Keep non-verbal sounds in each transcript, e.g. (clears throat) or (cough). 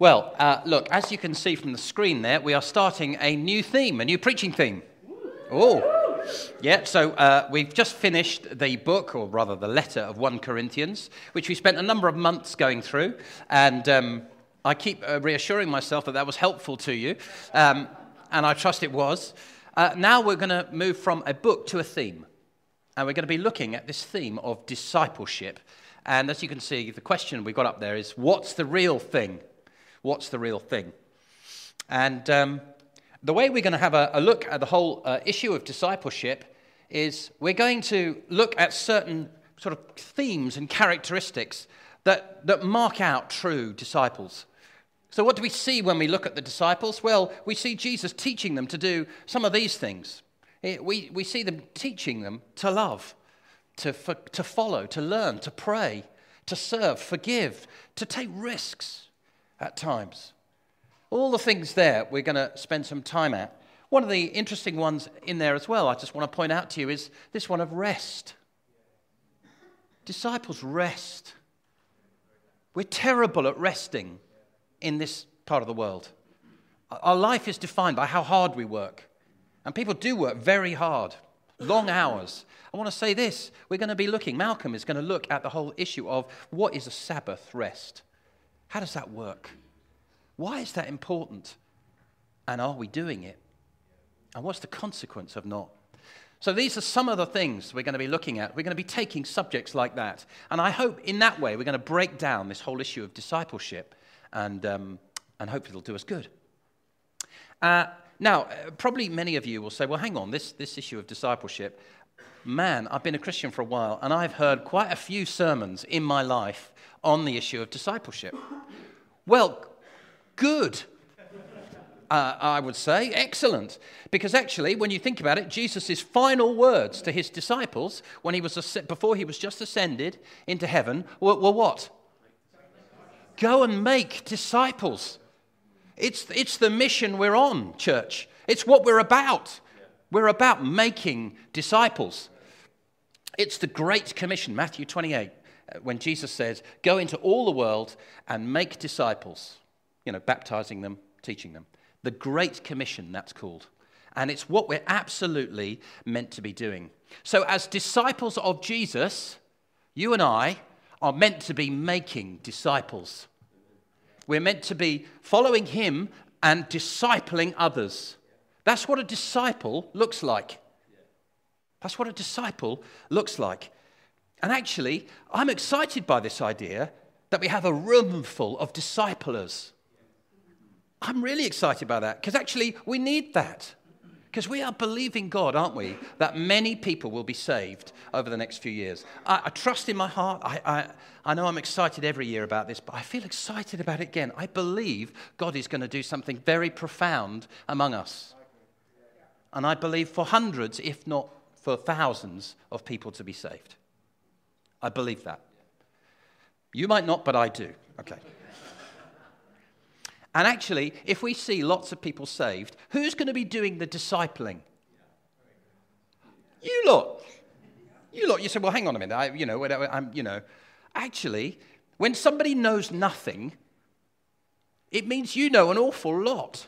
Well, uh, look, as you can see from the screen there, we are starting a new theme, a new preaching theme. Oh, yeah, so uh, we've just finished the book, or rather the letter of 1 Corinthians, which we spent a number of months going through. And um, I keep uh, reassuring myself that that was helpful to you, um, and I trust it was. Uh, now we're going to move from a book to a theme. And we're going to be looking at this theme of discipleship. And as you can see, the question we've got up there is what's the real thing? What's the real thing. And um, the way we're going to have a, a look at the whole uh, issue of discipleship is we're going to look at certain sort of themes and characteristics that, that mark out true disciples. So, what do we see when we look at the disciples? Well, we see Jesus teaching them to do some of these things. We, we see them teaching them to love, to, for, to follow, to learn, to pray, to serve, forgive, to take risks at times. All the things there we're going to spend some time at. One of the interesting ones in there as well, I just want to point out to you, is this one of rest. Disciples rest. We're terrible at resting in this part of the world. Our life is defined by how hard we work. And people do work very hard, long hours. I want to say this we're going to be looking, Malcolm is going to look at the whole issue of what is a Sabbath rest. How does that work? Why is that important? And are we doing it? And what's the consequence of not? So, these are some of the things we're going to be looking at. We're going to be taking subjects like that. And I hope in that way we're going to break down this whole issue of discipleship and, um, and hope it'll do us good. Uh, now, uh, probably many of you will say, well, hang on, this, this issue of discipleship, man, I've been a Christian for a while and I've heard quite a few sermons in my life on the issue of discipleship. Well, good. Uh, I would say, excellent. Because actually, when you think about it, Jesus' final words to his disciples when he was before he was just ascended into heaven were, were what? Go and make disciples. It's, it's the mission we're on, church. It's what we're about. We're about making disciples. It's the Great Commission, Matthew 28 when Jesus says, Go into all the world and make disciples, you know, baptizing them, teaching them. The Great Commission, that's called. And it's what we're absolutely meant to be doing. So, as disciples of Jesus, you and I are meant to be making disciples. We're meant to be following him and discipling others. That's what a disciple looks like. That's what a disciple looks like. And actually, I'm excited by this idea that we have a room full of disciplers. I'm really excited by that because actually we need that. Because we are believing God, aren't we, that many people will be saved over the next few years. I, I trust in my heart. I, I, I know I'm excited every year about this, but I feel excited about it again. I believe God is going to do something very profound among us. And I believe for hundreds, if not for thousands, of people to be saved. I believe that. You might not, but I do. Okay. And actually, if we see lots of people saved, who's going to be doing the discipling? You lot. You lot. You say, well, hang on a minute. I, you know, I'm, you know. Actually, when somebody knows nothing, it means you know an awful lot.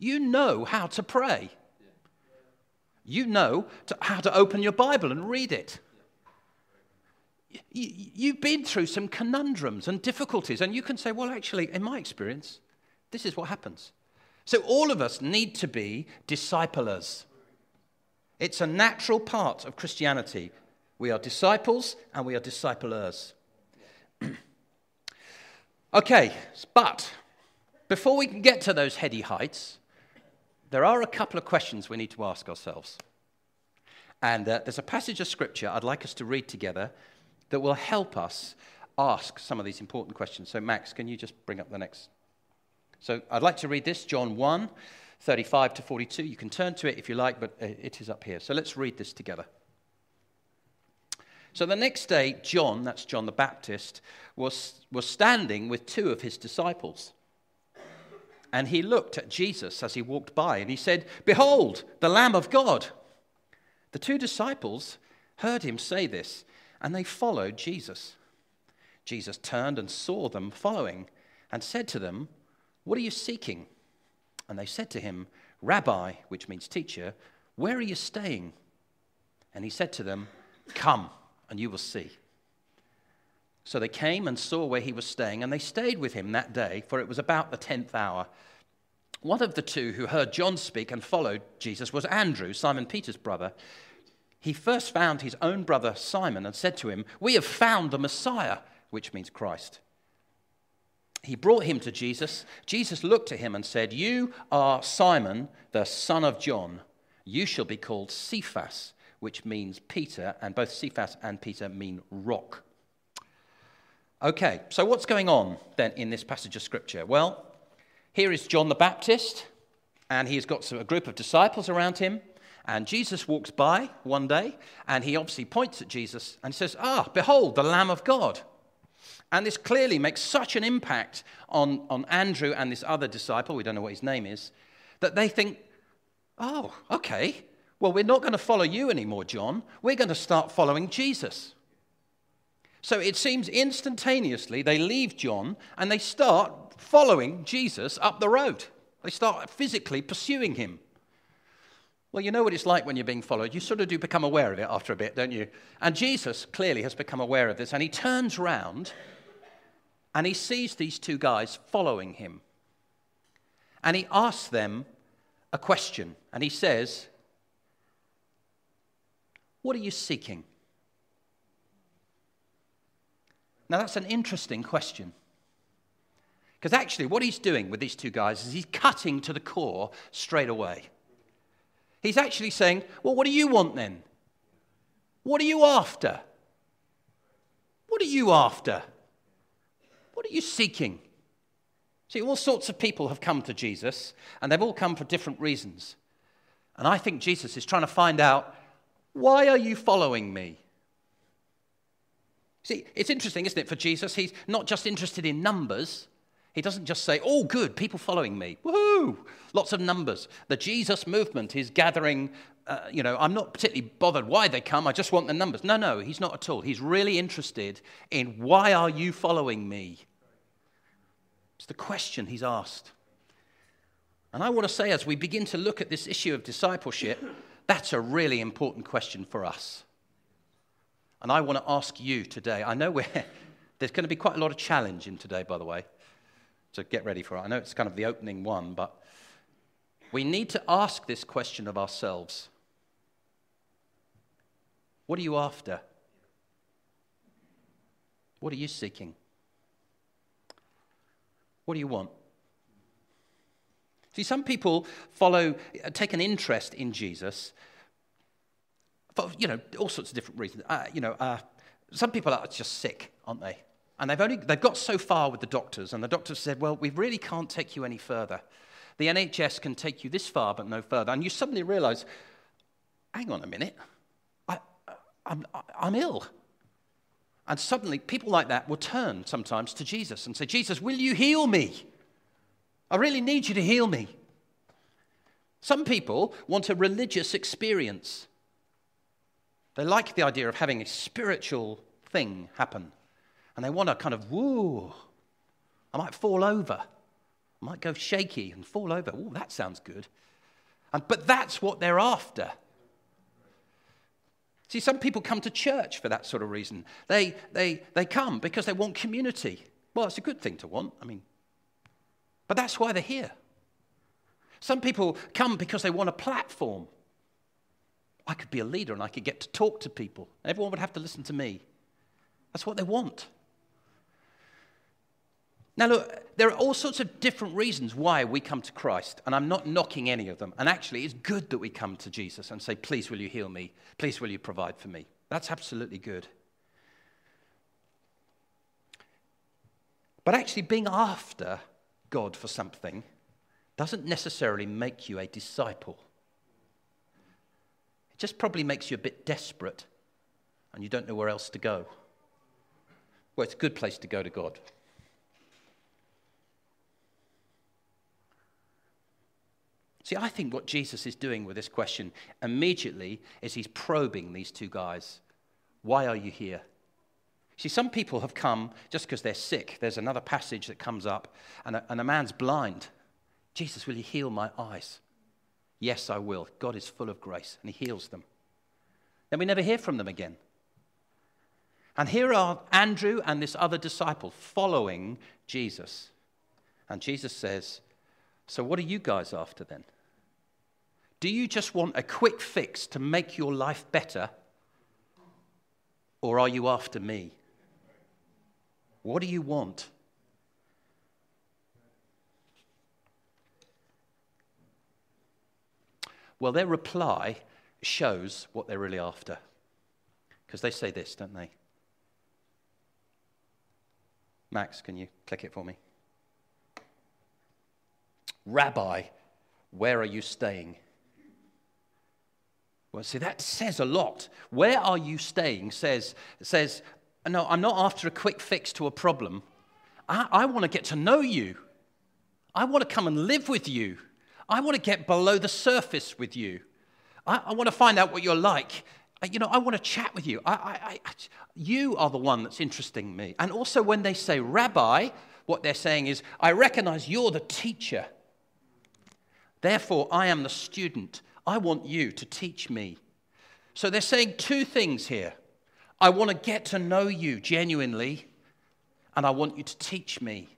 You know how to pray. You know to, how to open your Bible and read it you've been through some conundrums and difficulties, and you can say, well, actually, in my experience, this is what happens. So all of us need to be disciplers. It's a natural part of Christianity. We are disciples and we are disciplers. (clears throat) okay, but before we can get to those heady heights, there are a couple of questions we need to ask ourselves. And uh, there's a passage of scripture I'd like us to read together that will help us ask some of these important questions. So, Max, can you just bring up the next? So, I'd like to read this John 1 35 to 42. You can turn to it if you like, but uh, it is up here. So, let's read this together. So, the next day, John, that's John the Baptist, was, was standing with two of his disciples. And he looked at Jesus as he walked by, and he said, Behold, the Lamb of God. The two disciples heard him say this and they followed Jesus. Jesus turned and saw them following and said to them, What are you seeking? And they said to him, Rabbi, which means teacher, where are you staying? And he said to them, Come, and you will see. So they came and saw where he was staying, and they stayed with him that day, for it was about the tenth hour. One of the two who heard John speak and followed Jesus was Andrew, Simon Peter's brother. He first found his own brother Simon and said to him, We have found the Messiah, which means Christ. He brought him to Jesus. Jesus looked at him and said, You are Simon, the son of John. You shall be called Cephas, which means Peter, and both Cephas and Peter mean rock. Okay, so what's going on then in this passage of Scripture? Well, here is John the Baptist, and he's got a group of disciples around him. And Jesus walks by one day, and he obviously points at Jesus and says, Ah, behold, the Lamb of God. And this clearly makes such an impact on, on Andrew and this other disciple, we don't know what his name is, that they think, Oh, okay, well, we're not going to follow you anymore, John. We're going to start following Jesus. So it seems instantaneously they leave John and they start following Jesus up the road. They start physically pursuing him. Well, you know what it's like when you're being followed. You sort of do become aware of it after a bit, don't you? And Jesus clearly has become aware of this and he turns round and he sees these two guys following him. And he asks them a question and he says, What are you seeking? Now, that's an interesting question. Because actually, what he's doing with these two guys is he's cutting to the core straight away. He's actually saying, Well, what do you want then? What are you after? What are you after? What are you seeking? See, all sorts of people have come to Jesus, and they've all come for different reasons. And I think Jesus is trying to find out why are you following me? See, it's interesting, isn't it, for Jesus? He's not just interested in numbers. He doesn't just say, oh, good, people following me. Woohoo! Lots of numbers. The Jesus movement is gathering, uh, you know, I'm not particularly bothered why they come, I just want the numbers. No, no, he's not at all. He's really interested in why are you following me? It's the question he's asked. And I want to say, as we begin to look at this issue of discipleship, that's a really important question for us. And I want to ask you today. I know (laughs) there's going to be quite a lot of challenge in today, by the way, so get ready for it. I know it's kind of the opening one, but we need to ask this question of ourselves What are you after? What are you seeking? What do you want? See, some people follow, take an interest in Jesus for you know all sorts of different reasons. Uh, you know, uh, some people are just sick, aren't they? And they've only they've got so far with the doctors, and the doctors said, "Well, we really can't take you any further. The NHS can take you this far, but no further." And you suddenly realise, "Hang on a minute, I, I'm, I'm ill." And suddenly, people like that will turn sometimes to Jesus and say, Jesus, will you heal me? I really need you to heal me. Some people want a religious experience. They like the idea of having a spiritual thing happen. And they want to kind of, woo, I might fall over. I might go shaky and fall over. Oh, that sounds good. And, but that's what they're after. See, some people come to church for that sort of reason. They, they, they come because they want community. Well, it's a good thing to want, I mean, but that's why they're here. Some people come because they want a platform. I could be a leader and I could get to talk to people. Everyone would have to listen to me. That's what they want. Now, look, there are all sorts of different reasons why we come to Christ, and I'm not knocking any of them. And actually, it's good that we come to Jesus and say, Please, will you heal me? Please, will you provide for me? That's absolutely good. But actually, being after God for something doesn't necessarily make you a disciple It just probably makes you a bit desperate and you don't know where else to go. Well, it's a good place to go to God. See, I think what Jesus is doing with this question immediately is he's probing these two guys. Why are you here? See, some people have come just because they're sick. There's another passage that comes up, and a, and a man's blind. Jesus, will you heal my eyes? Yes, I will. God is full of grace, and He heals them. Then we never hear from them again. And here are Andrew and this other disciple following Jesus. And Jesus says, So, what are you guys after then? Do you just want a quick fix to make your life better? Or are you after me? What do you want? Well, their reply shows what they're really after. Because they say this, don't they? Max, can you click it for me? Rabbi, where are you staying? Well, see, that says a lot. Where are you staying says, says no, I'm not after a quick fix to a problem. I, I want to get to know you. I want to come and live with you. I want to get below the surface with you. I, I want to find out what you're like. You know, I want to chat with you. I, I, you are the one that's interesting me. And also, when they say rabbi, what they're saying is, I recognize you're the teacher. Therefore, I am the student. I want you to teach me. So they're saying two things here. I want to get to know you genuinely, and I want you to teach me.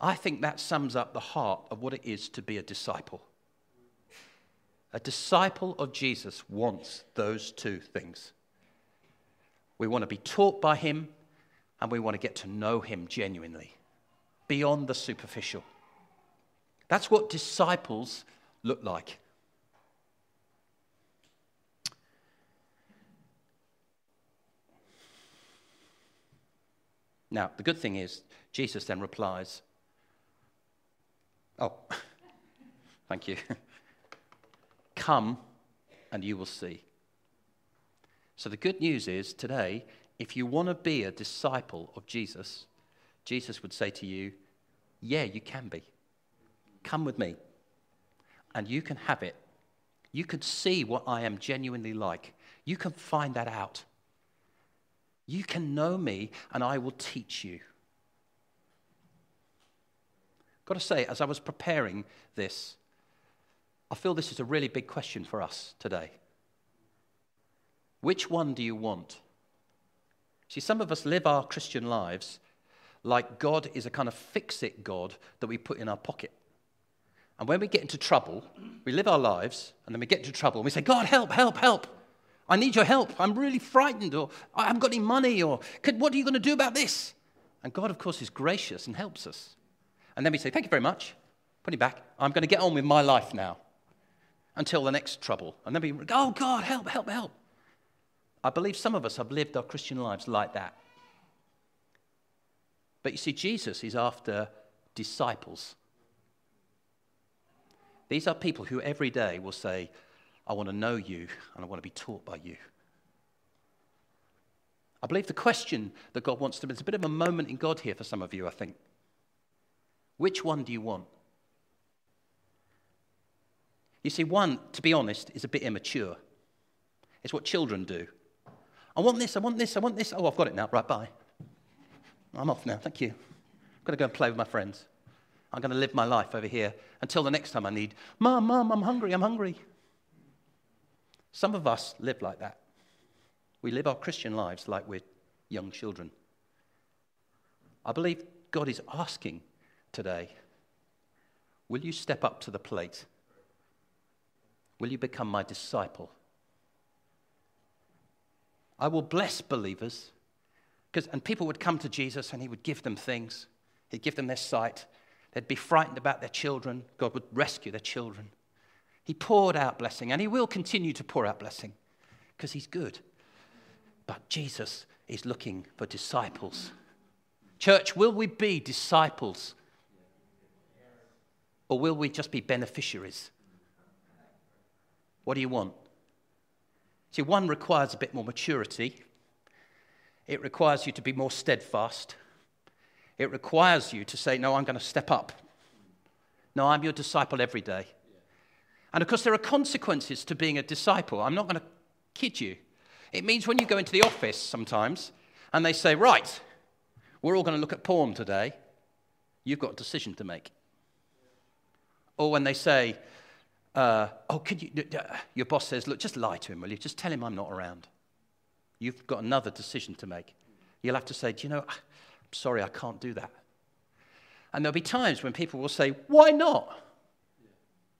I think that sums up the heart of what it is to be a disciple. A disciple of Jesus wants those two things. We want to be taught by him, and we want to get to know him genuinely, beyond the superficial. That's what disciples look like. Now, the good thing is, Jesus then replies, Oh, (laughs) thank you. (laughs) Come and you will see. So, the good news is today, if you want to be a disciple of Jesus, Jesus would say to you, Yeah, you can be. Come with me, and you can have it. You can see what I am genuinely like. You can find that out. You can know me, and I will teach you. Got to say, as I was preparing this, I feel this is a really big question for us today. Which one do you want? See, some of us live our Christian lives like God is a kind of fix it God that we put in our pocket. And when we get into trouble, we live our lives and then we get into trouble and we say, God, help, help, help. I need your help. I'm really frightened, or I haven't got any money, or what are you going to do about this? And God, of course, is gracious and helps us. And then we say, Thank you very much. Put it back. I'm going to get on with my life now until the next trouble. And then we go, Oh, God, help, help, help. I believe some of us have lived our Christian lives like that. But you see, Jesus is after disciples. These are people who every day will say, I want to know you and I want to be taught by you. I believe the question that God wants to, it's a bit of a moment in God here for some of you, I think. Which one do you want? You see, one, to be honest, is a bit immature. It's what children do. I want this, I want this, I want this. Oh, I've got it now. Right, bye. I'm off now. Thank you. I've got to go and play with my friends. I'm going to live my life over here until the next time I need, Mom, Mom, I'm hungry, I'm hungry. Some of us live like that. We live our Christian lives like we're young children. I believe God is asking today Will you step up to the plate? Will you become my disciple? I will bless believers. Because, and people would come to Jesus and he would give them things. He'd give them their sight. They'd be frightened about their children. God would rescue their children. He poured out blessing, and He will continue to pour out blessing because He's good. But Jesus is looking for disciples. Church, will we be disciples? Or will we just be beneficiaries? What do you want? See, one requires a bit more maturity. It requires you to be more steadfast. It requires you to say, No, I'm going to step up. No, I'm your disciple every day. And of course, there are consequences to being a disciple. I'm not going to kid you. It means when you go into the office sometimes and they say, Right, we're all going to look at porn today, you've got a decision to make. Or when they say, uh, Oh, could you, your boss says, Look, just lie to him, will you? Just tell him I'm not around. You've got another decision to make. You'll have to say, Do you know, sorry, I can't do that. And there'll be times when people will say, Why not?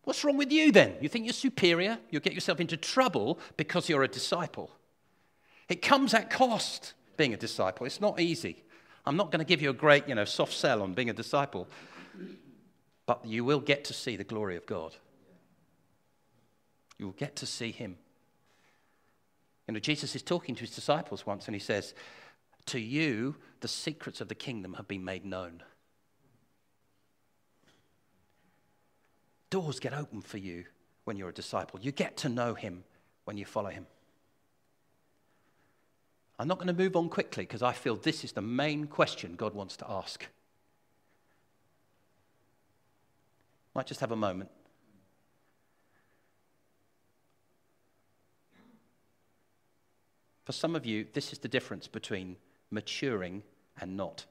What's wrong with you then? You think you're superior? You'll get yourself into trouble because you're a disciple. It comes at cost being a disciple. It's not easy. I'm not going to give you a great, you know, soft sell on being a disciple, but you will get to see the glory of God. You will get to see Him. You know, Jesus is talking to his disciples once and he says, To you, the secrets of the kingdom have been made known. Doors get open for you when you're a disciple. You get to know him when you follow him. I'm not going to move on quickly because I feel this is the main question God wants to ask. Might just have a moment. For some of you, this is the difference between maturing and not,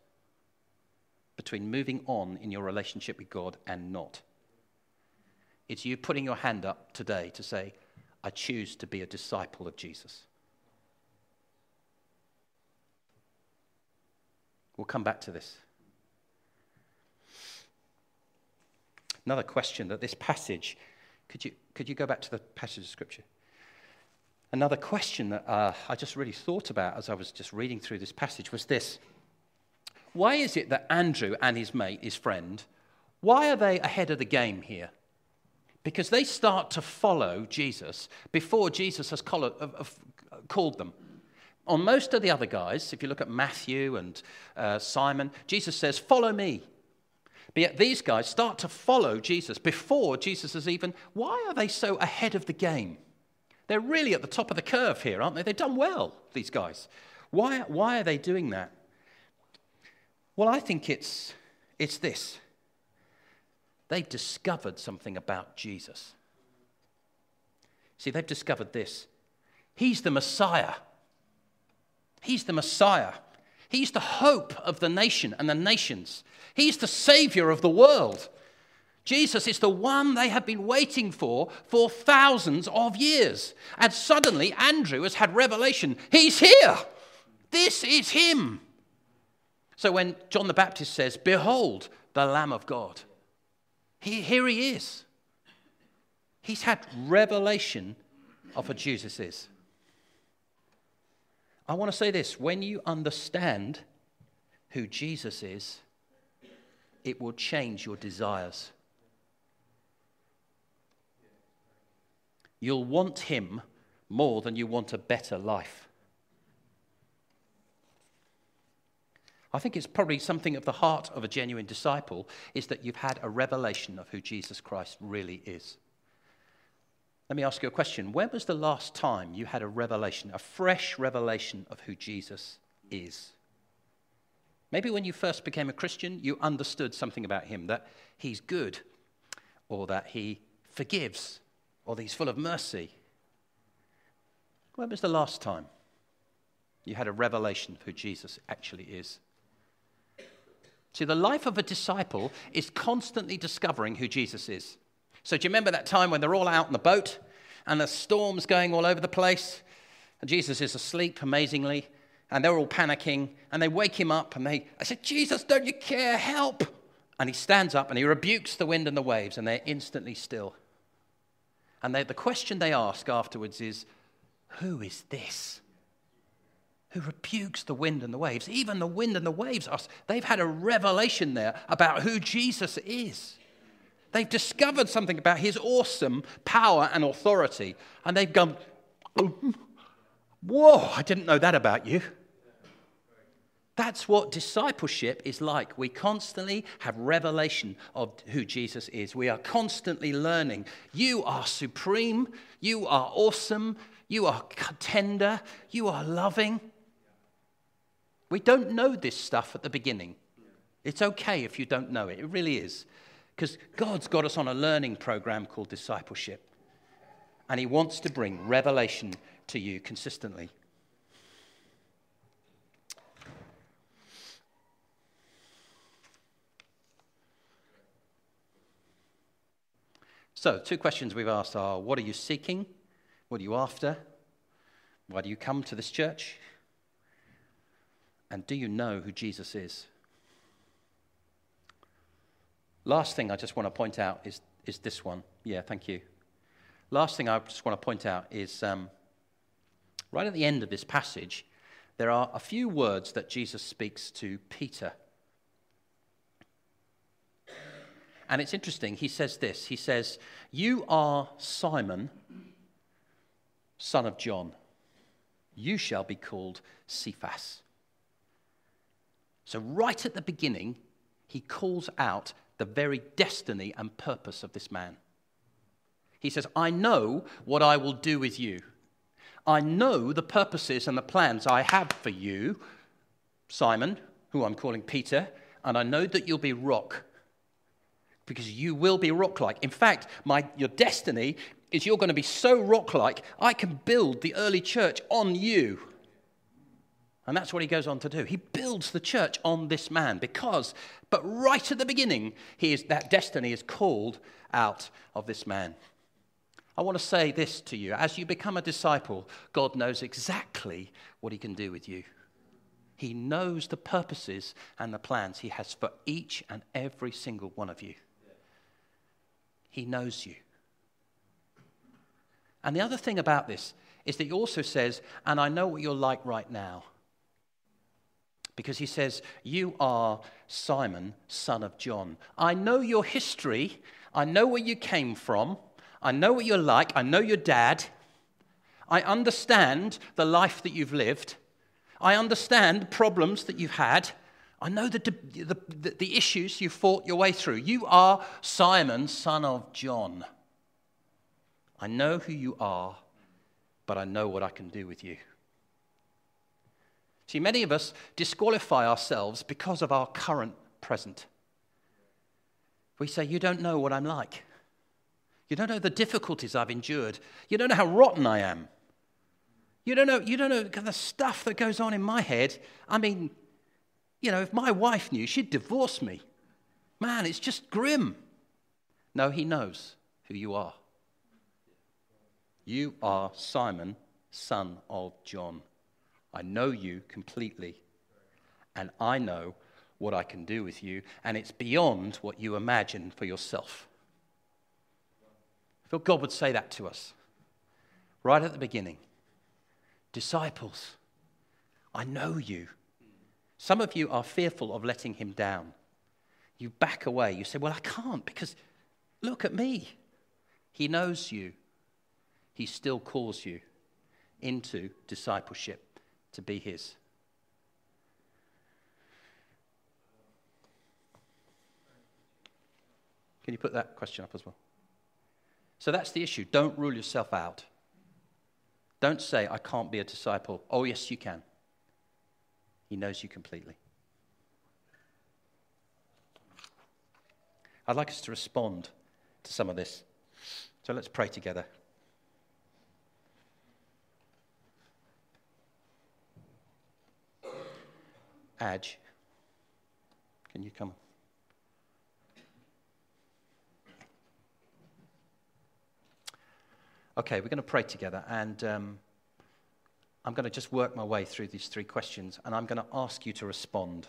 between moving on in your relationship with God and not. It's you putting your hand up today to say, I choose to be a disciple of Jesus. We'll come back to this. Another question that this passage, could you, could you go back to the passage of Scripture? Another question that uh, I just really thought about as I was just reading through this passage was this Why is it that Andrew and his mate, his friend, why are they ahead of the game here? Because they start to follow Jesus before Jesus has called them. On most of the other guys, if you look at Matthew and uh, Simon, Jesus says, Follow me. But yet these guys start to follow Jesus before Jesus has even. Why are they so ahead of the game? They're really at the top of the curve here, aren't they? They've done well, these guys. Why, why are they doing that? Well, I think it's, it's this they've discovered something about Jesus. See, they've discovered this He's the Messiah. He's the Messiah. He's the hope of the nation and the nations. He's the Savior of the world. Jesus is the one they have been waiting for for thousands of years. And suddenly, Andrew has had revelation. He's here. This is him. So when John the Baptist says, Behold, the Lamb of God, he, here he is. He's had revelation of who Jesus is. I want to say this when you understand who Jesus is, it will change your desires. You'll want Him more than you want a better life. I think it's probably something of the heart of a genuine disciple is that you've had a revelation of who Jesus Christ really is. Let me ask you a question. When was the last time you had a revelation, a fresh revelation of who Jesus is? Maybe when you first became a Christian, you understood something about him that he's good, or that he forgives, or that he's full of mercy. When was the last time you had a revelation of who Jesus actually is? See, the life of a disciple is constantly discovering who Jesus is. So, do you remember that time when they're all out in the boat and the storm's going all over the place? And Jesus is asleep amazingly, and they're all panicking, and they wake him up and they, I said, Jesus, don't you care? Help! And he stands up and he rebukes the wind and the waves, and they're instantly still. And they, the question they ask afterwards is, Who is this? Who rebukes the wind and the waves? Even the wind and the waves, are, they've had a revelation there about who Jesus is. They've discovered something about his awesome power and authority. And they've gone, oh, Whoa, I didn't know that about you. That's what discipleship is like. We constantly have revelation of who Jesus is. We are constantly learning. You are supreme. You are awesome. You are tender. You are loving. We don't know this stuff at the beginning. It's okay if you don't know it. It really is. Because God's got us on a learning program called discipleship. And He wants to bring revelation to you consistently. So, two questions we've asked are what are you seeking? What are you after? Why do you come to this church? And do you know who Jesus is? Last thing I just want to point out is, is this one. Yeah, thank you. Last thing I just want to point out is um, right at the end of this passage, there are a few words that Jesus speaks to Peter. And it's interesting. He says this He says, You are Simon, son of John. You shall be called Cephas. So, right at the beginning, he calls out the very destiny and purpose of this man. He says, I know what I will do with you. I know the purposes and the plans I have for you, Simon, who I'm calling Peter, and I know that you'll be rock because you will be rock like. In fact, my, your destiny is you're going to be so rock like, I can build the early church on you. And that's what he goes on to do. He builds the church on this man because, but right at the beginning, he is, that destiny is called out of this man. I want to say this to you. As you become a disciple, God knows exactly what he can do with you. He knows the purposes and the plans he has for each and every single one of you. He knows you. And the other thing about this is that he also says, and I know what you're like right now. Because he says, You are Simon, son of John. I know your history. I know where you came from. I know what you're like. I know your dad. I understand the life that you've lived. I understand problems that you've had. I know the, the, the, the issues you fought your way through. You are Simon, son of John. I know who you are, but I know what I can do with you. See, many of us disqualify ourselves because of our current present. We say, You don't know what I'm like. You don't know the difficulties I've endured. You don't know how rotten I am. You don't know, you don't know the stuff that goes on in my head. I mean, you know, if my wife knew, she'd divorce me. Man, it's just grim. No, he knows who you are. You are Simon, son of John. I know you completely, and I know what I can do with you, and it's beyond what you imagine for yourself. I feel God would say that to us right at the beginning. Disciples, I know you. Some of you are fearful of letting him down. You back away. You say, Well, I can't because look at me. He knows you he still calls you into discipleship to be his. Can you put that question up as well? So that's the issue. Don't rule yourself out. Don't say, I can't be a disciple. Oh, yes, you can. He knows you completely. I'd like us to respond to some of this. So let's pray together. Adge, can you come? Okay, we're going to pray together, and um, I'm going to just work my way through these three questions, and I'm going to ask you to respond.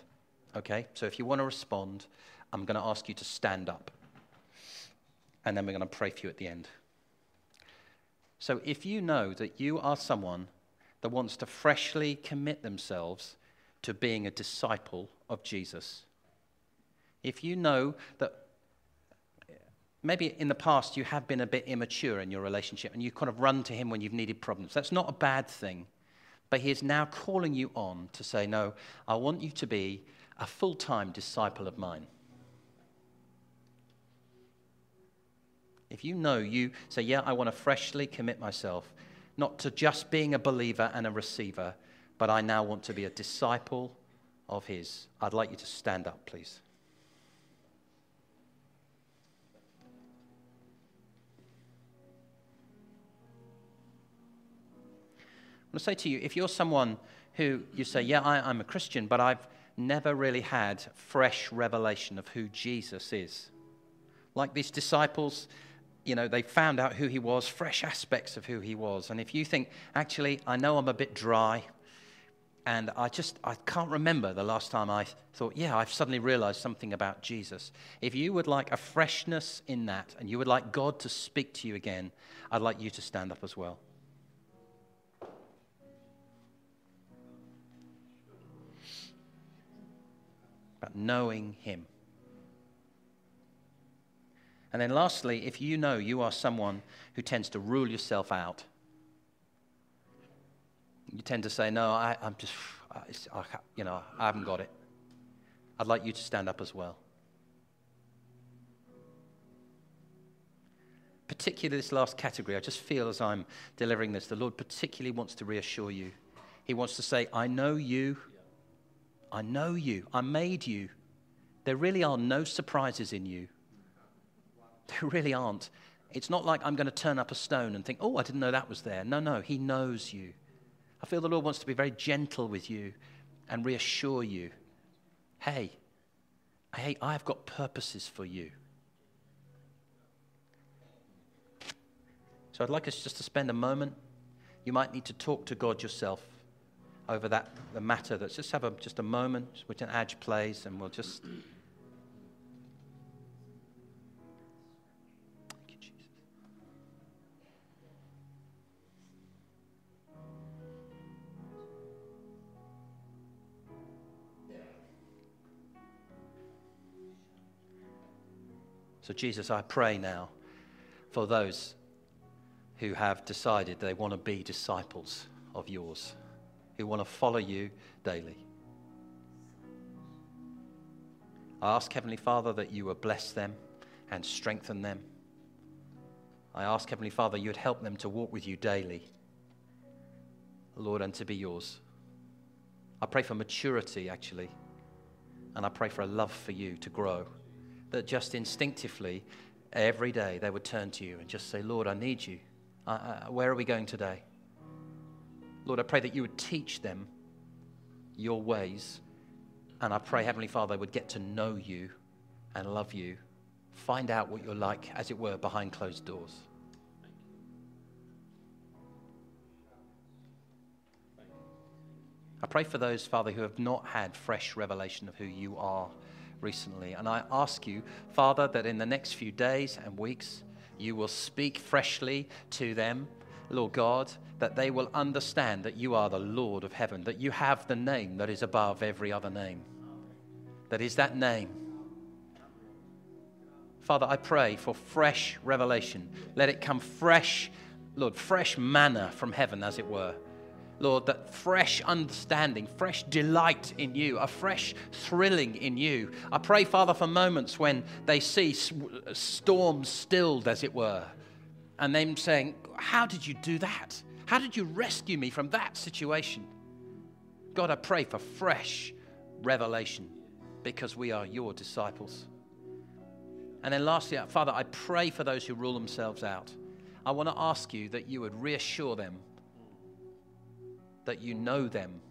Okay? So if you want to respond, I'm going to ask you to stand up, and then we're going to pray for you at the end. So if you know that you are someone that wants to freshly commit themselves to being a disciple of Jesus. If you know that maybe in the past you have been a bit immature in your relationship and you kind of run to him when you've needed problems, that's not a bad thing. But he is now calling you on to say, No, I want you to be a full time disciple of mine. If you know you say, Yeah, I want to freshly commit myself, not to just being a believer and a receiver, but I now want to be a disciple of his. I'd like you to stand up, please. Want to say to you if you're someone who you say, Yeah, I, am a Christian, but I've never really had fresh revelation of who Jesus is. Like these disciples, you know, they found out who he was, fresh aspects of who he was. And if you think, actually, I know I'm a bit dry, and I just, I can't remember the last time I thought, yeah, I've suddenly realized something about Jesus. If you would like a freshness in that, and you would like God to speak to you again, I'd like you to stand up as well. About knowing Him. And then, lastly, if you know you are someone who tends to rule yourself out, you tend to say, No, I, am just, I, you know, I haven't got it. I'd like you to stand up as well. Particularly this last category, I just feel as I'm delivering this, the Lord particularly wants to reassure you. He wants to say, I know you. I know you. I made you. There really are no surprises in you. There really aren't. It's not like I'm going to turn up a stone and think, oh, I didn't know that was there. No, no, He knows you. I feel the Lord wants to be very gentle with you and reassure you hey, hey, I've got purposes for you. So I'd like us just to spend a moment. You might need to talk to God yourself over that the matter. Let's just have a, just a moment which an adge plays, and we'll just. So, Jesus, I pray now for those who have decided they want to be disciples of yours, who want to follow you daily. I ask, Heavenly Father, that you would bless them and strengthen them. I ask, Heavenly Father, you would help them to walk with you daily, Lord, and to be yours. I pray for maturity, actually, and I pray for a love for you to grow that just instinctively, every day, they would turn to you and just say, Lord, I need you. where are we going today? Lord, I pray that you would teach them your ways. And I pray, Heavenly Father, they would get to know you and love you. Find out what you're like, as it were, behind closed doors. I pray for those, Father, who have not had fresh revelation of who you are recently. And I ask you, Father, that in the next few days and weeks, you will speak freshly to them, Lord God, that they will understand that you are the Lord of heaven, that you have the name that is above every other name. That is that name. Father, I pray for fresh revelation. Let it come fresh, Lord, fresh manna from heaven, as it were Lord, that fresh understanding, fresh delight in you, a fresh thrilling in you. I pray, Father, for moments when they see storms stilled, as it were, and them saying, How did you do that? How did you rescue me from that situation? God, I pray for fresh revelation because we are your disciples. And then, lastly, Father, I pray for those who rule themselves out. I want to ask you that you would reassure them that you know them.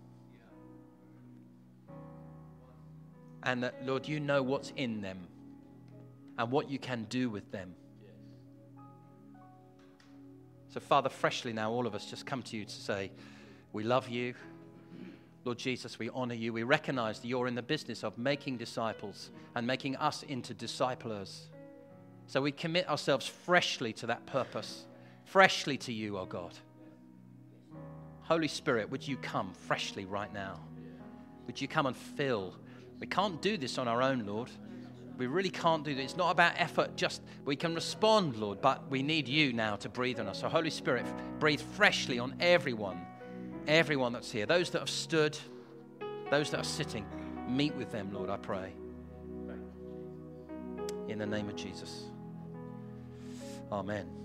And that, Lord, you know what's in them and what you can do with them. So, Father, freshly now, all of us just come to you to say, We love you. Lord Jesus, we honor you. We recognize that you're in the business of making disciples and making us into disciplers. So we commit ourselves freshly to that purpose, freshly to you, O oh God. Holy Spirit, would you come freshly right now? Would you come and fill? We can't do this on our own, Lord. We really can't do this. It's not about effort, just we can respond, Lord, but we need you now to breathe on us. So, Holy Spirit, breathe freshly on everyone, everyone that's here. Those that have stood, those that are sitting, meet with them, Lord, I pray. In the name of Jesus. Amen.